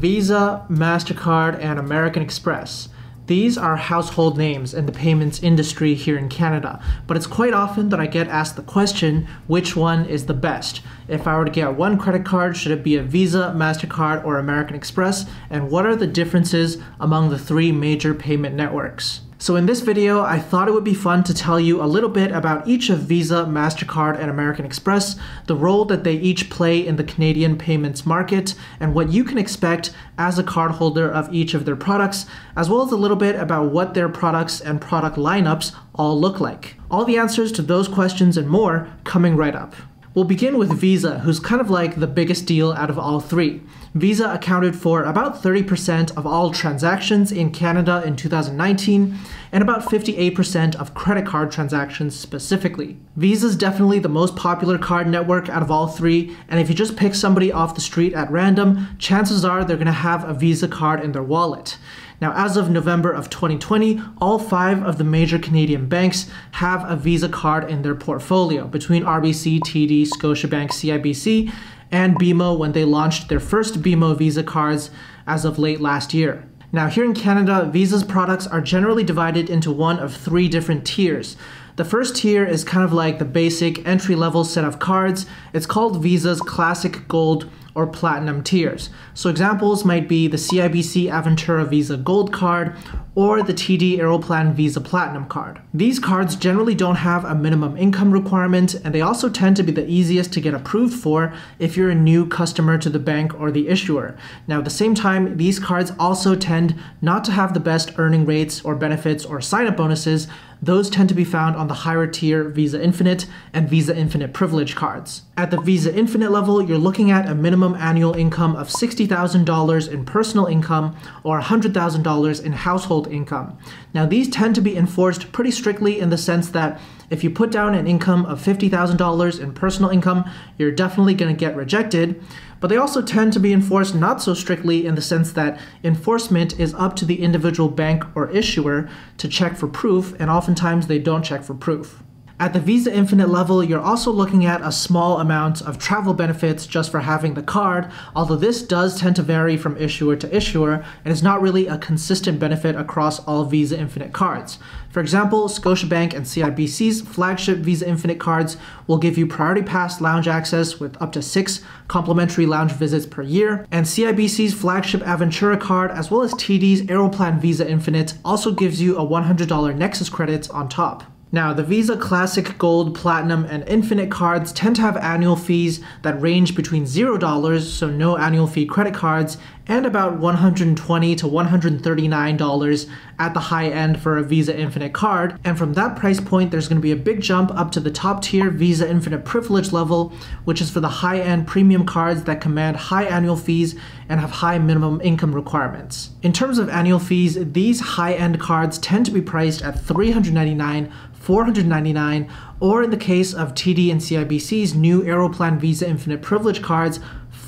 Visa, MasterCard, and American Express. These are household names in the payments industry here in Canada, but it's quite often that I get asked the question which one is the best. If I were to get one credit card, should it be a Visa, MasterCard, or American Express? And what are the differences among the three major payment networks? So in this video, I thought it would be fun to tell you a little bit about each of Visa, MasterCard, and American Express, the role that they each play in the Canadian payments market, and what you can expect as a cardholder of each of their products, as well as a little bit about what their products and product lineups all look like. All the answers to those questions and more coming right up. We'll begin with Visa, who's kind of like the biggest deal out of all three. Visa accounted for about 30% of all transactions in Canada in 2019 and about 58% of credit card transactions specifically. Visa is definitely the most popular card network out of all three, and if you just pick somebody off the street at random, chances are they're going to have a Visa card in their wallet. Now, as of November of 2020, all five of the major Canadian banks have a Visa card in their portfolio between RBC, TD, Scotiabank, CIBC, and BMO when they launched their first BMO Visa cards as of late last year. Now, here in Canada, Visa's products are generally divided into one of three different tiers. The first tier is kind of like the basic entry level set of cards. It's called Visa's Classic Gold or Platinum tiers. So examples might be the CIBC Aventura Visa Gold card or the TD Aeroplan Visa Platinum card. These cards generally don't have a minimum income requirement and they also tend to be the easiest to get approved for if you're a new customer to the bank or the issuer. Now at the same time, these cards also tend not to have the best earning rates or benefits or sign-up bonuses those tend to be found on the higher tier Visa Infinite and Visa Infinite Privilege cards. At the Visa Infinite level, you're looking at a minimum annual income of $60,000 in personal income or $100,000 in household income. Now, these tend to be enforced pretty strictly in the sense that if you put down an income of $50,000 in personal income, you're definitely going to get rejected. But they also tend to be enforced not so strictly in the sense that enforcement is up to the individual bank or issuer to check for proof, and oftentimes they don't check for proof. At the Visa Infinite level, you're also looking at a small amount of travel benefits just for having the card, although this does tend to vary from issuer to issuer and is not really a consistent benefit across all Visa Infinite cards. For example, Scotiabank and CIBC's flagship Visa Infinite cards will give you Priority Pass lounge access with up to six complimentary lounge visits per year, and CIBC's flagship Aventura card, as well as TD's Aeroplan Visa Infinite, also gives you a $100 Nexus credit on top. Now, the Visa Classic, Gold, Platinum, and Infinite cards tend to have annual fees that range between $0, so no annual fee credit cards, and about 120 to $139 at the high end for a Visa Infinite card. And from that price point, there's going to be a big jump up to the top tier Visa Infinite Privilege level, which is for the high end premium cards that command high annual fees and have high minimum income requirements. In terms of annual fees, these high end cards tend to be priced at 399 499 or in the case of TD and CIBC's new Aeroplan Visa Infinite Privilege cards,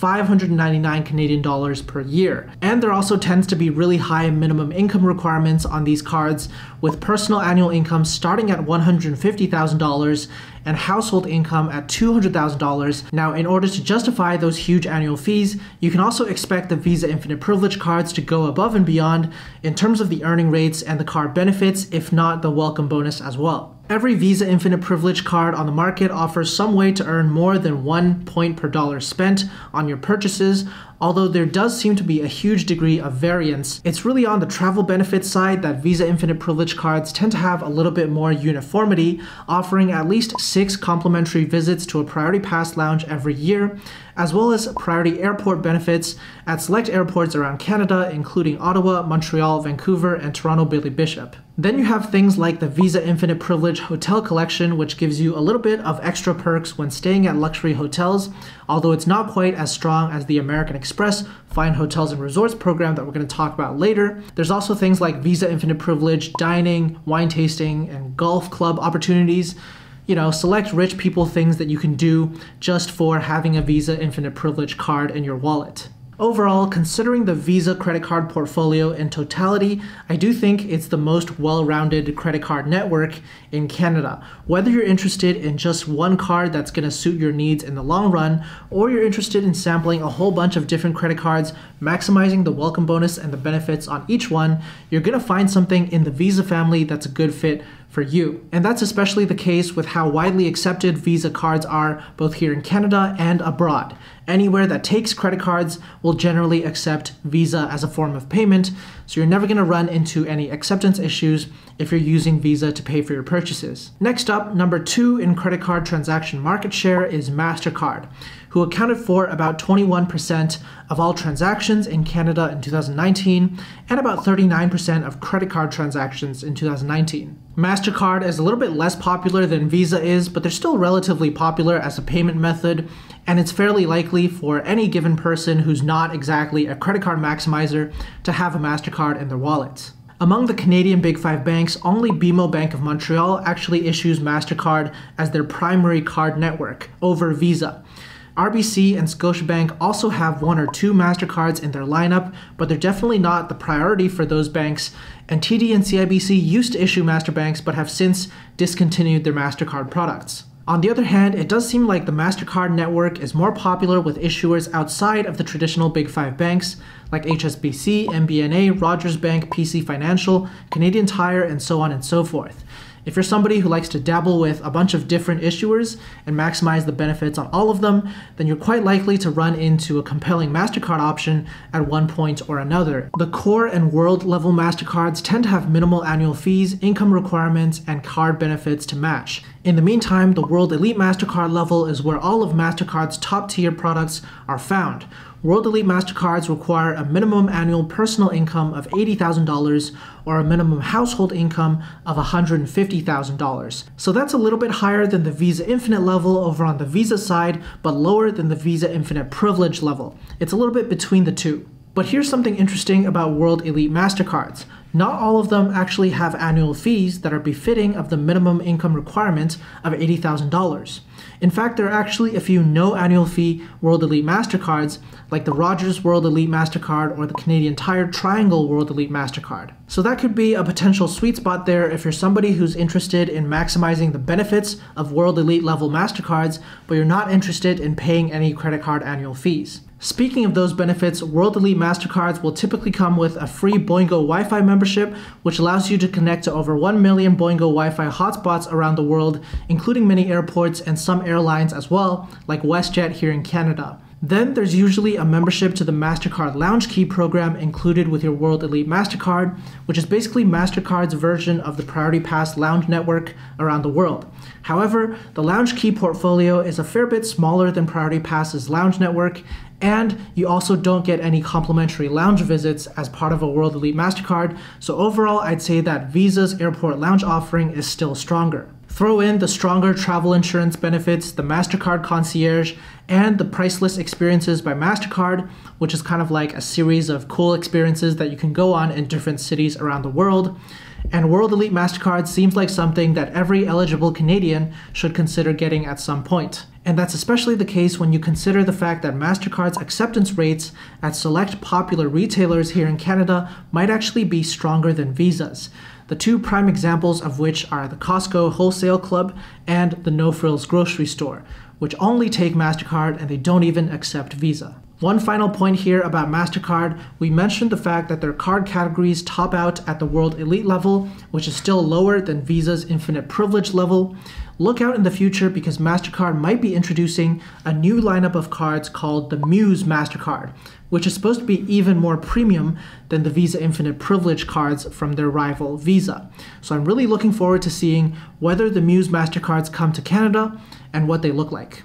599 Canadian dollars per year. And there also tends to be really high minimum income requirements on these cards, with personal annual income starting at $150,000 and household income at $200,000. Now, in order to justify those huge annual fees, you can also expect the Visa Infinite Privilege cards to go above and beyond in terms of the earning rates and the card benefits, if not the welcome bonus as well. Every Visa Infinite Privilege card on the market offers some way to earn more than one point per dollar spent on your purchases, although there does seem to be a huge degree of variance. It's really on the travel benefits side that Visa Infinite Privilege cards tend to have a little bit more uniformity, offering at least six complimentary visits to a Priority Pass lounge every year, as well as priority airport benefits at select airports around Canada, including Ottawa, Montreal, Vancouver, and Toronto Billy Bishop. Then you have things like the Visa Infinite Privilege Hotel Collection, which gives you a little bit of extra perks when staying at luxury hotels, although it's not quite as strong as the American Express Fine Hotels and Resorts program that we're going to talk about later. There's also things like Visa Infinite Privilege, dining, wine tasting, and golf club opportunities you know, select rich people things that you can do just for having a Visa Infinite Privilege card in your wallet. Overall, considering the Visa credit card portfolio in totality, I do think it's the most well rounded credit card network in Canada. Whether you're interested in just one card that's going to suit your needs in the long run, or you're interested in sampling a whole bunch of different credit cards, maximizing the welcome bonus and the benefits on each one, you're going to find something in the Visa family that's a good fit for you. And that's especially the case with how widely accepted Visa cards are both here in Canada and abroad. Anywhere that takes credit cards will generally accept Visa as a form of payment, so you're never going to run into any acceptance issues if you're using Visa to pay for your purchases. Next up, number two in credit card transaction market share is MasterCard, who accounted for about 21% of all transactions in Canada in 2019 and about 39% of credit card transactions in 2019. MasterCard is a little bit less popular than Visa is, but they're still relatively popular as a payment method, and it's fairly likely for any given person who's not exactly a credit card maximizer to have a MasterCard in their wallet. Among the Canadian Big Five banks, only BMO Bank of Montreal actually issues MasterCard as their primary card network over Visa. RBC and Scotiabank also have one or two MasterCards in their lineup, but they're definitely not the priority for those banks. And TD and CIBC used to issue Masterbanks but have since discontinued their MasterCard products. On the other hand, it does seem like the MasterCard network is more popular with issuers outside of the traditional Big Five banks like HSBC, MBNA, Rogers Bank, PC Financial, Canadian Tire, and so on and so forth. If you're somebody who likes to dabble with a bunch of different issuers and maximize the benefits on all of them, then you're quite likely to run into a compelling MasterCard option at one point or another. The core and world level MasterCards tend to have minimal annual fees, income requirements, and card benefits to match. In the meantime, the World Elite MasterCard level is where all of MasterCard's top tier products are found. World Elite MasterCards require a minimum annual personal income of $80,000 or a minimum household income of $150,000. So that's a little bit higher than the Visa Infinite level over on the Visa side, but lower than the Visa Infinite Privilege level. It's a little bit between the two. But here's something interesting about World Elite MasterCards. Not all of them actually have annual fees that are befitting of the minimum income requirement of $80,000. In fact, there are actually a few no annual fee World Elite MasterCards, like the Rogers World Elite MasterCard or the Canadian Tire Triangle World Elite MasterCard. So that could be a potential sweet spot there if you're somebody who's interested in maximizing the benefits of World Elite level MasterCards, but you're not interested in paying any credit card annual fees. Speaking of those benefits, World Elite MasterCards will typically come with a free Boingo Wi Fi membership, which allows you to connect to over 1 million Boingo Wi Fi hotspots around the world, including many airports and some airlines as well, like WestJet here in Canada. Then there's usually a membership to the MasterCard Lounge Key program included with your World Elite MasterCard, which is basically MasterCard's version of the Priority Pass Lounge network around the world. However, the Lounge Key portfolio is a fair bit smaller than Priority Pass's Lounge network, and you also don't get any complimentary lounge visits as part of a World Elite MasterCard, so overall I'd say that Visa's airport lounge offering is still stronger. Throw in the stronger travel insurance benefits, the MasterCard concierge, and the priceless experiences by MasterCard, which is kind of like a series of cool experiences that you can go on in different cities around the world. And World Elite MasterCard seems like something that every eligible Canadian should consider getting at some point. And that's especially the case when you consider the fact that MasterCard's acceptance rates at select popular retailers here in Canada might actually be stronger than Visa's. The two prime examples of which are the Costco Wholesale Club and the No Frills Grocery Store, which only take MasterCard and they don't even accept Visa. One final point here about MasterCard we mentioned the fact that their card categories top out at the World Elite level, which is still lower than Visa's Infinite Privilege level. Look out in the future because MasterCard might be introducing a new lineup of cards called the Muse MasterCard, which is supposed to be even more premium than the Visa Infinite Privilege cards from their rival Visa. So I'm really looking forward to seeing whether the Muse MasterCards come to Canada and what they look like.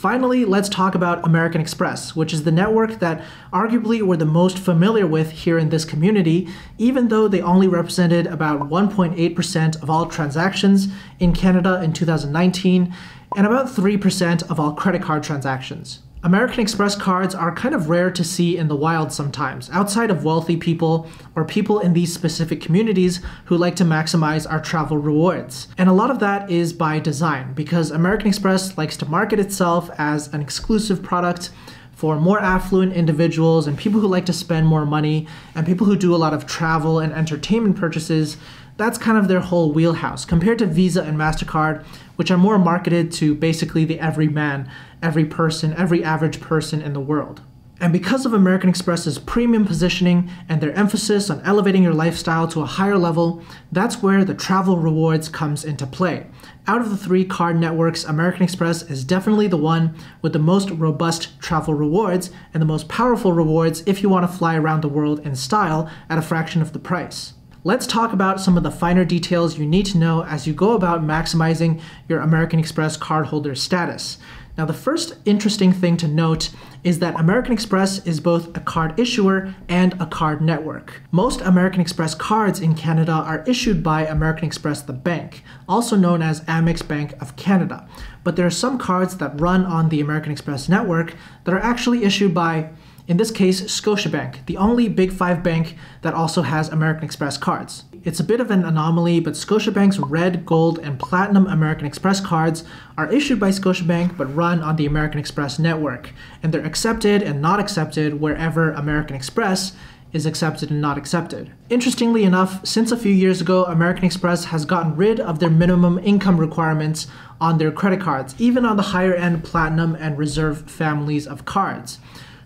Finally, let's talk about American Express, which is the network that arguably we're the most familiar with here in this community, even though they only represented about 1.8% of all transactions in Canada in 2019 and about 3% of all credit card transactions. American Express cards are kind of rare to see in the wild sometimes, outside of wealthy people or people in these specific communities who like to maximize our travel rewards. And a lot of that is by design, because American Express likes to market itself as an exclusive product for more affluent individuals and people who like to spend more money and people who do a lot of travel and entertainment purchases. That's kind of their whole wheelhouse compared to Visa and MasterCard, which are more marketed to basically the everyman, every person, every average person in the world. And because of American Express's premium positioning and their emphasis on elevating your lifestyle to a higher level, that's where the travel rewards comes into play. Out of the three card networks, American Express is definitely the one with the most robust travel rewards and the most powerful rewards if you want to fly around the world in style at a fraction of the price. Let's talk about some of the finer details you need to know as you go about maximizing your American Express cardholder status. Now, the first interesting thing to note is that American Express is both a card issuer and a card network. Most American Express cards in Canada are issued by American Express the bank, also known as Amex Bank of Canada. But there are some cards that run on the American Express network that are actually issued by in this case, Scotiabank, the only Big Five bank that also has American Express cards. It's a bit of an anomaly, but Scotiabank's red, gold, and platinum American Express cards are issued by Scotiabank but run on the American Express network, and they're accepted and not accepted wherever American Express is accepted and not accepted. Interestingly enough, since a few years ago, American Express has gotten rid of their minimum income requirements on their credit cards, even on the higher end platinum and reserve families of cards.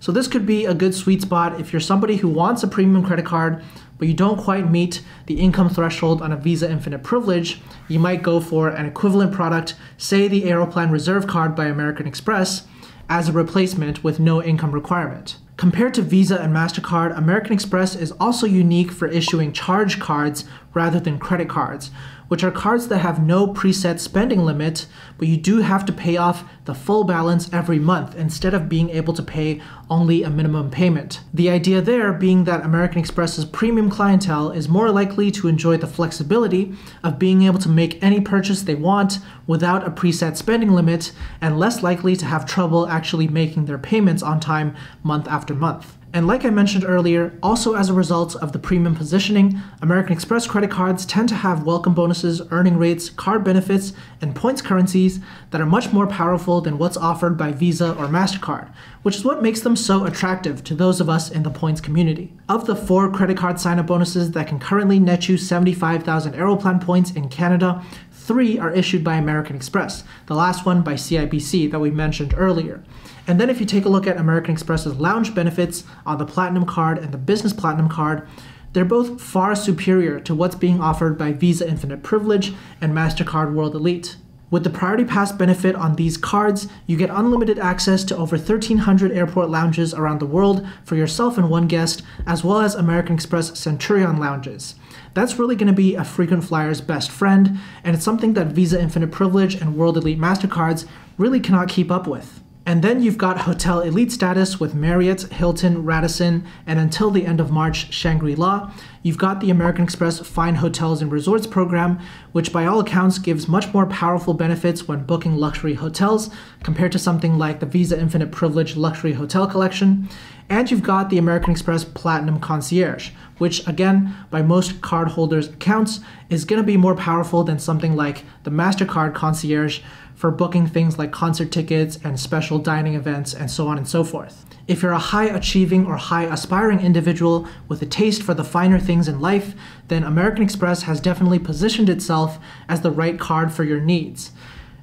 So this could be a good sweet spot if you're somebody who wants a premium credit card, but you don't quite meet the income threshold on a Visa Infinite Privilege, you might go for an equivalent product, say the Aeroplan Reserve card by American Express, as a replacement with no income requirement. Compared to Visa and MasterCard, American Express is also unique for issuing charge cards rather than credit cards, which are cards that have no preset spending limit, but you do have to pay off the full balance every month instead of being able to pay only a minimum payment. The idea there being that American Express's premium clientele is more likely to enjoy the flexibility of being able to make any purchase they want without a preset spending limit and less likely to have trouble actually making their payments on time month after month. And like I mentioned earlier, also as a result of the premium positioning, American Express credit cards tend to have welcome bonuses, earning rates, card benefits, and points currencies that are much more powerful than what's offered by Visa or MasterCard, which is what makes them so attractive to those of us in the points community. Of the four credit card sign up bonuses that can currently net you 75,000 Aeroplan points in Canada, three are issued by American Express, the last one by CIBC that we mentioned earlier. And then if you take a look at American Express's lounge benefits on the Platinum card and the Business Platinum card, they're both far superior to what's being offered by Visa Infinite Privilege and MasterCard World Elite. With the Priority Pass benefit on these cards, you get unlimited access to over 1,300 airport lounges around the world for yourself and one guest, as well as American Express Centurion lounges. That's really going to be a frequent flyer's best friend, and it's something that Visa Infinite Privilege and World Elite MasterCards really cannot keep up with. And then you've got hotel elite status with Marriott, Hilton, Radisson, and until the end of March, Shangri La. You've got the American Express Fine Hotels and Resorts program, which by all accounts gives much more powerful benefits when booking luxury hotels compared to something like the Visa Infinite Privilege Luxury Hotel Collection. And you've got the American Express Platinum Concierge, which, again, by most cardholders' accounts, is going to be more powerful than something like the MasterCard Concierge for booking things like concert tickets and special dining events and so on and so forth. If you're a high achieving or high aspiring individual with a taste for the finer things in life, then American Express has definitely positioned itself as the right card for your needs.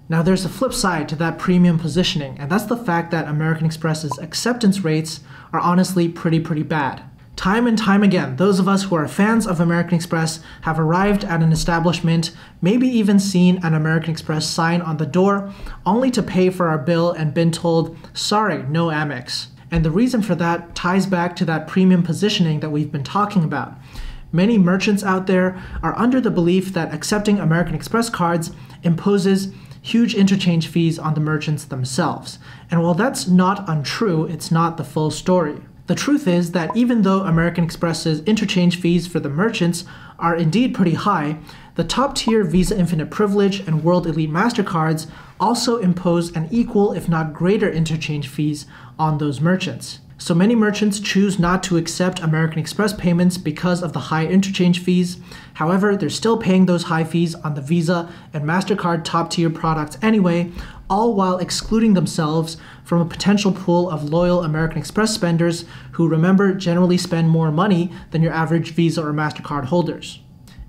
Now, there's a flip side to that premium positioning, and that's the fact that American Express's acceptance rates are honestly pretty, pretty bad. Time and time again, those of us who are fans of American Express have arrived at an establishment, maybe even seen an American Express sign on the door, only to pay for our bill and been told, sorry, no Amex. And the reason for that ties back to that premium positioning that we've been talking about. Many merchants out there are under the belief that accepting American Express cards imposes huge interchange fees on the merchants themselves. And while that's not untrue, it's not the full story. The truth is that even though American Express's interchange fees for the merchants are indeed pretty high, the top tier Visa Infinite Privilege and World Elite MasterCards also impose an equal, if not greater, interchange fees on those merchants. So many merchants choose not to accept American Express payments because of the high interchange fees. However, they're still paying those high fees on the Visa and MasterCard top tier products anyway, all while excluding themselves from a potential pool of loyal American Express spenders who, remember, generally spend more money than your average Visa or MasterCard holders.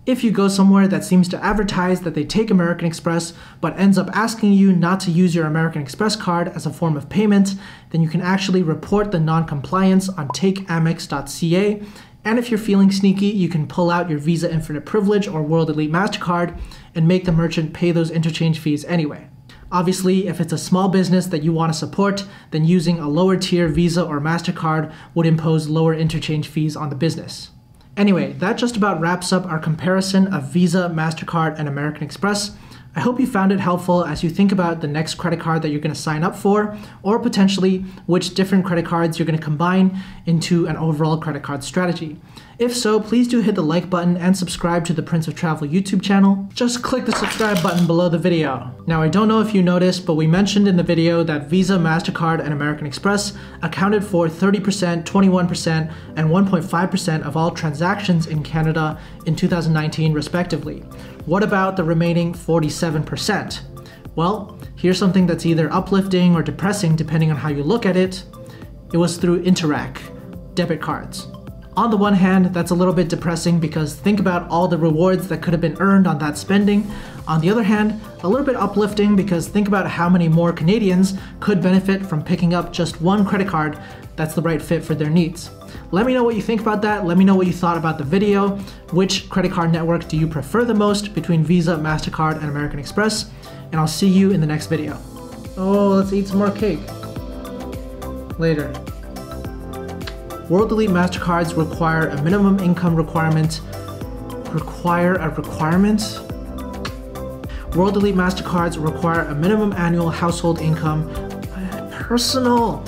If you go somewhere that seems to advertise that they take American Express but ends up asking you not to use your American Express card as a form of payment, then you can actually report the non-compliance on takeamex.ca. And if you're feeling sneaky, you can pull out your Visa Infinite Privilege or World Elite MasterCard and make the merchant pay those interchange fees anyway. Obviously, if it's a small business that you want to support, then using a lower tier Visa or MasterCard would impose lower interchange fees on the business. Anyway, that just about wraps up our comparison of Visa, MasterCard, and American Express. I hope you found it helpful as you think about the next credit card that you're going to sign up for, or potentially which different credit cards you're going to combine into an overall credit card strategy. If so, please do hit the like button and subscribe to the Prince of Travel YouTube channel. Just click the subscribe button below the video. Now, I don't know if you noticed, but we mentioned in the video that Visa, MasterCard, and American Express accounted for 30%, 21%, and 1.5% of all transactions in Canada in 2019, respectively. What about the remaining 47%? Well, here's something that's either uplifting or depressing depending on how you look at it. It was through Interac, debit cards. On the one hand, that's a little bit depressing because think about all the rewards that could have been earned on that spending. On the other hand, a little bit uplifting because think about how many more Canadians could benefit from picking up just one credit card that's the right fit for their needs. Let me know what you think about that. Let me know what you thought about the video. Which credit card network do you prefer the most between Visa, MasterCard, and American Express? And I'll see you in the next video. Oh, let's eat some more cake. Later. World Elite MasterCards require a minimum income requirement. Require a requirement? World Elite MasterCards require a minimum annual household income. Personal.